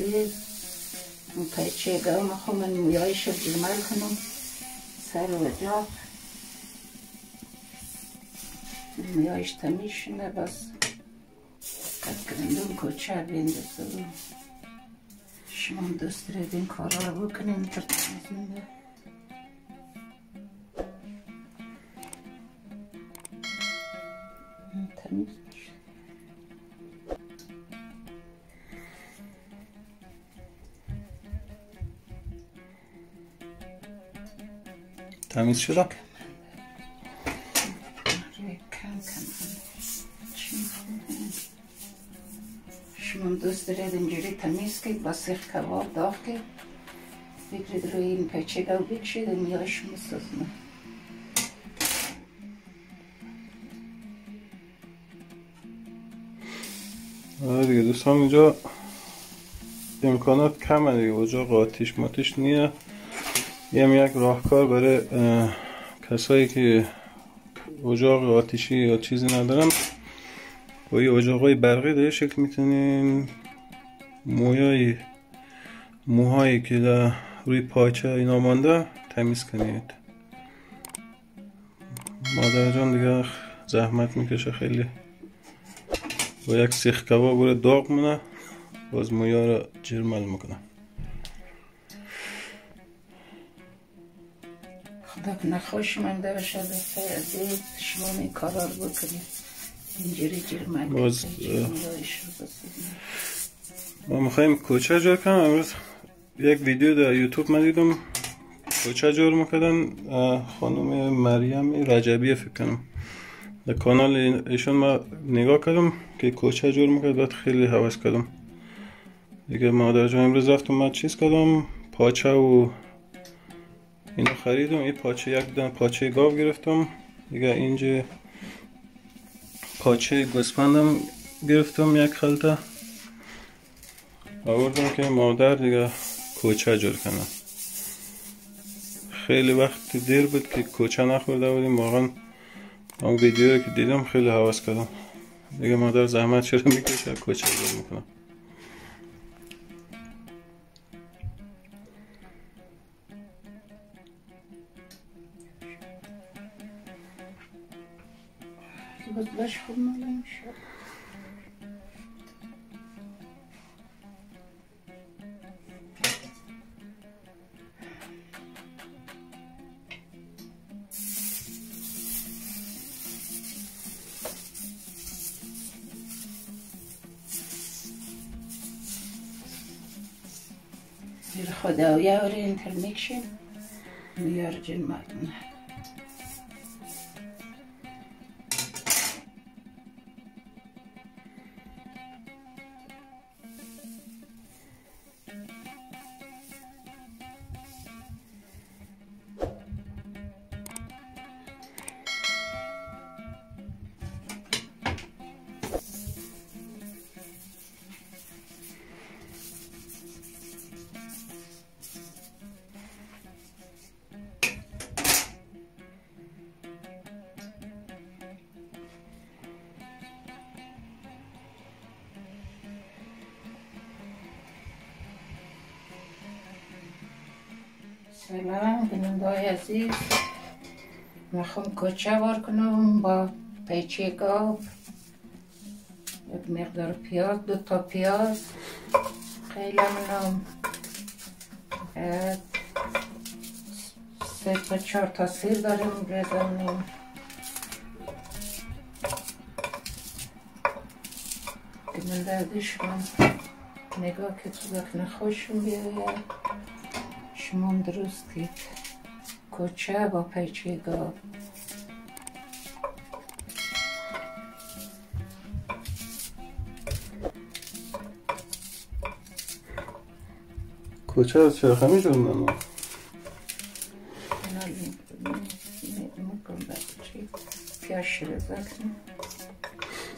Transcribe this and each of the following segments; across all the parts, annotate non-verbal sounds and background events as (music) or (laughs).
عزیز اون پیچه گام خو من مویایش جمال کنم سر و جا مویایش تمیز شده بس قد کندم کوچه بیندازم شما دوست دارید این کارا رو بکنین تر تمیز کم شما دوست دارید اینجوری تمیز که با سیخ کباب داغ که بگیرید روی این پیچه گو بکشید و میایش مسازنه آره دیگه دوستان اینجا امکانات کمه دیگه. اجاق آتیش ماتیش نیه. یم یک راهکار برای کسایی که اجاق آتیشی یا چیزی ندارن با یه اجاقای برقی در شکل می‌تونین مویای موهایی که در روی پاچه اینا مانده تمیز کنید مادر جان دیگه زحمت می‌کشه خیلی. با یک سیخ کباب بوده داغ مونه باز مویا رو جرمل می‌کنه. خدا که نخوش منده باشه بخیر عزیز شما این کارا رو بکنید. اینجوری جرمک باز،. ما می‌خوایم کوچه جور کنم. امروز یک ویدیو در یوتیوب من دیدم. کوچه جور می‌کردن. خانم مریم رجبی فکر کنم. در کانال ایشون ما نگاه کردم که کوچه جور می‌کرد. بعد خیلی حوض کردم. دیگه مادر جان امروز رفتم من چیز کردم. پاچه و اینو خریدم این پاچه یک دن پاچه گاو گرفتم. دیگه اینجا پاچه گوسفندم گرفتم یک خلطه. آوردم که مادر دیگه کوچه جور کنه. خیلی وقت دیر بود که کوچه نخورده بودیم. واقعا اون ویدیو رو که دیدم خیلی حواس کردم. دیگه مادر زحمت چرا می‌کشه؟ کوچه جور می‌کنم باش خوب معلوم شد زیر خدا یاری انترمیکشن میار جن سلام بیننده های عزیز. می‌خوام کوچه بار کنم با پیچه گاب یک مقدار پیاز دو تا پیاز. خیلی منم سه تا چهار تا سیر داریم بزنیم بیننده عزیز شما نگاه که تو دک نخوشم بیاید. شما هم درست کید کوچه با پیچه گاب کوچه از بعد شيء في عشر رزقنا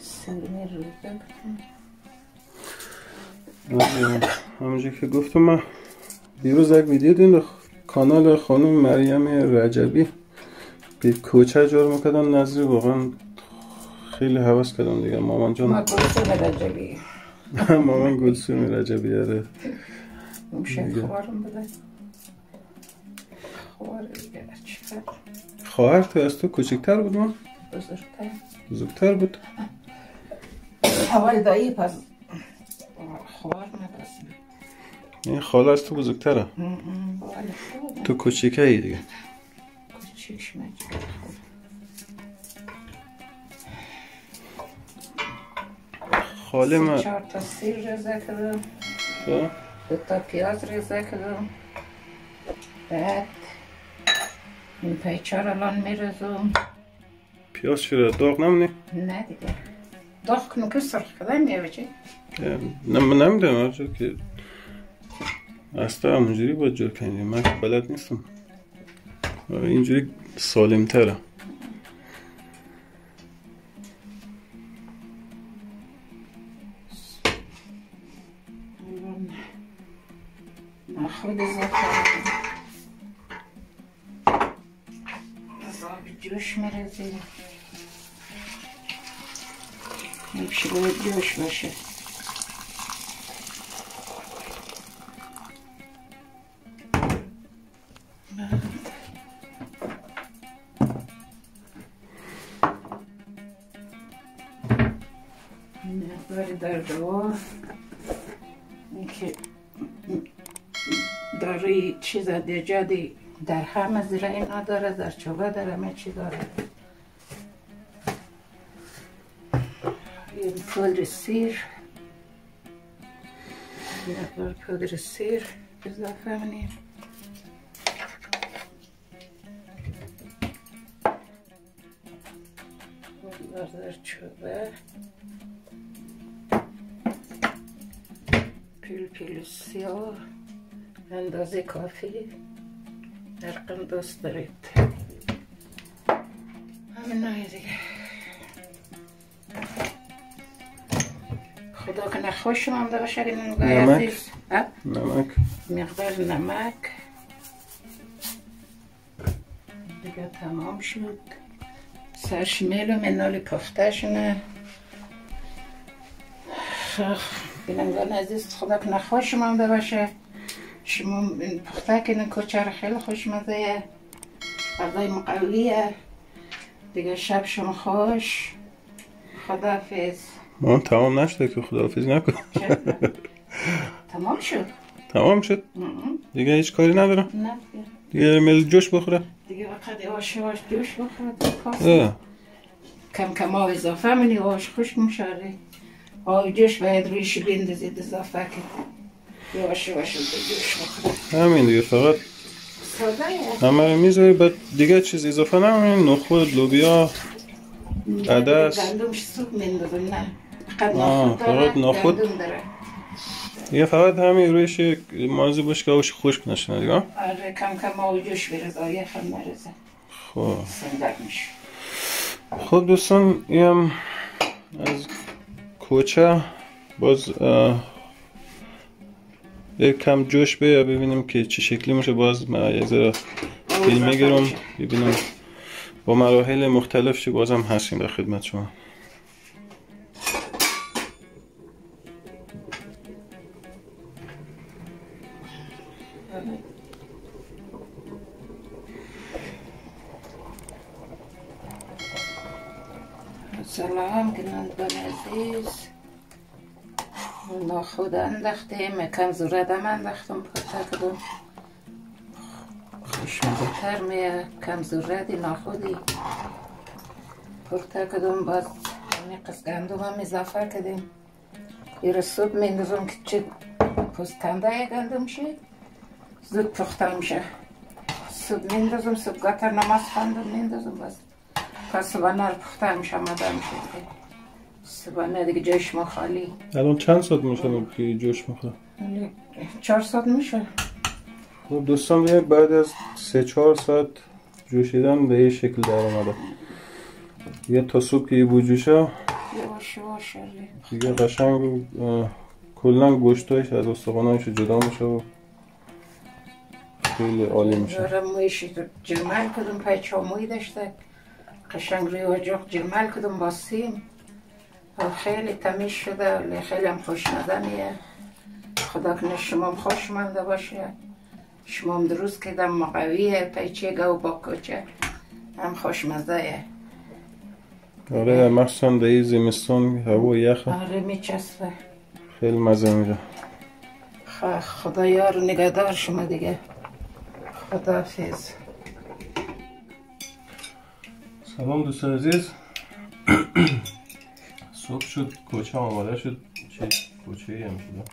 سنين رزقنا همونجور که گفتم من دیروز یک ویدیو دیدم کانال خانم مریم رجبی. که کوچه جور می‌کردن نظری واقعا خیلی حواس کردم دیگه. مامان ما جان (laughs) مامان گلسوم. خوارم بده خوار دیگه چقدر خواهر تو از تو کوچکتر بود من بزرگتر. بزرگتر بود. اول دایی پس خوار نبسیم این خاله از تو بزرگتره. تو کوچیکه ای دیگه. خاله من چهار تا سیر ریزه کردم. دو تا پیاز ریزه کردم. بعد این پیچه رو الان میرزم پیاز چرا؟ داغ نمونی؟ نه دیگه. داغ کنو که سرخ کده میوچه نه من نمی‌دونم که اصلا همونجوری باید جور کنی من که بلد نیستم. آره، اینجوری سالم تره خود جوش باید جوش باشه. مقداری در جوار اینکه داره چیز دیجادی در همه زیره اینا داره در چوبه در همه چی داره. این پودر سیر. مقدار پودر سیر اضافه منیم چوبه پیل پیل سیاه اندازه کافی ارقم دوست دارید همین نوعی دیگه خدا کنه خوش مانده باشه این نگاه نمک؟ نمک مقدار نمک دیگه تمام شد میلو منال پختهشونه بیننگان عزیز خدا کنه خوش مانده باشه شما پخته کنه کوچه خیلی خوشمزه غذای مقویه. دیگه شب شما خوش. خداحافظ. ما تمام نشده که خداحافظی نکن؟ تمام شد. تمام شد. دیگه هیچ کاری ندارم. نه دیگه. میل جوش بخوره دیگه وقت یواش یواش جوش بخورد اه. کم کم آب اضافه منی آش خشک میشاره آب جوش باید رویش بندازید اضافه یواش یواش به جوش بخوره همین دیگه فقط ساده همه رو می‌ذاری بعد دیگه چیز اضافه نمونی نخود لوبیا عدس. گندمش سوپ میندازم نه. فقط نخود داره دیگه فقط همین رویش مازی باش که آبش خشک نشنه دیگه؟ آره کم کم آب جوش برز آیه خم نرزه. خب. میشه. خب دوستان این از کوچه. باز یک کم جوش به ببینیم که چه شکلی میشه. باز من یه ذره فیلم می‌گیرم ببینم با مراحل مختلف چی بازم هستیم در خدمت شما. سلام کنندگان عزیز. ناخود اندختیم کم زورده من اندختم پرته کدوم. خوشمزتر میه کم زوردی ناخودی. پرته کدوم باز همین قصد گندم هم اضافه کدیم یه سوپ میندازم که چه پستنده گندم شه. زود پخته میشه. سوپ میندازم سوپ گاتر نماز خواندم میندازم باز. صبحانه رو پخته میشه آماده میشه دیگه صبحانه دیگه جایش ما خالی الان چند ساعت میشه که جوش ولی چهار ساعت میشه. خب دوستان ببینید بعد از سه چهار ساعت جوشیدن به این شکل در اومده. یه تا صبح که یه بو جوشه یواش یواش. آره. دیگه قشنگ کلا گوشتایش از استخوانایش جدا میشه و خیلی عالی میشه. دارم مویشی تو جرمل کدوم پای چاموی داشته؟ قشنگ روی اجاق جرمل کدوم با سیم خیلی تمیز شده. ولی خیلی هم خوشمزه میه خدا کنه شما هم خوش منده باشه. شما هم درست کردم مقویه. پیچه و با کوچه. هم خوشمزه آره مخصوصا در این زمستان هوا یخه. آره میچسبه. خیلی مزه میده خ- خدا یار نگهدار شما دیگه. خدا حافظ سلام دوستان عزیز. (clears throat) صبح شد کوچه آماده شد. چه کوچه ای هم شده.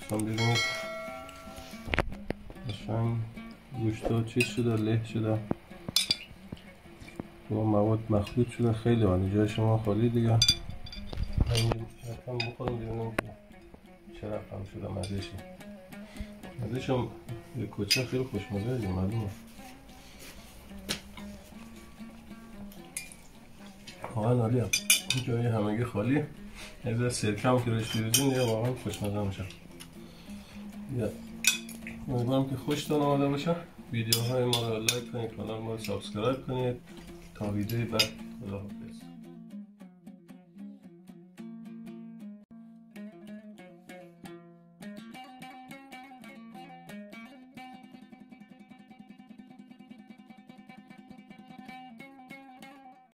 دوستان ببینید. قشنگ. گوشتا چیز شده له شده. با مواد مخلوط شده. خیلی عالی. جای شما خالی دیگه. همین رقم بخورم ببینم که چه رقم شده. مزهشی. مزهش هم یه کوچه خیلی خوشمزه دیگه معلومه. واقعا عالیه این جای همگی خالی؟ یه ذره سرکه هم که روش بریزین دیگه واقعا خوشمزه میشه امیدوارم که خوشتون آمده باشه. ویدیوهای ما رو like کنید کانال ما رو subscribe کنید. تا ویدیوی بعد خداحافظ.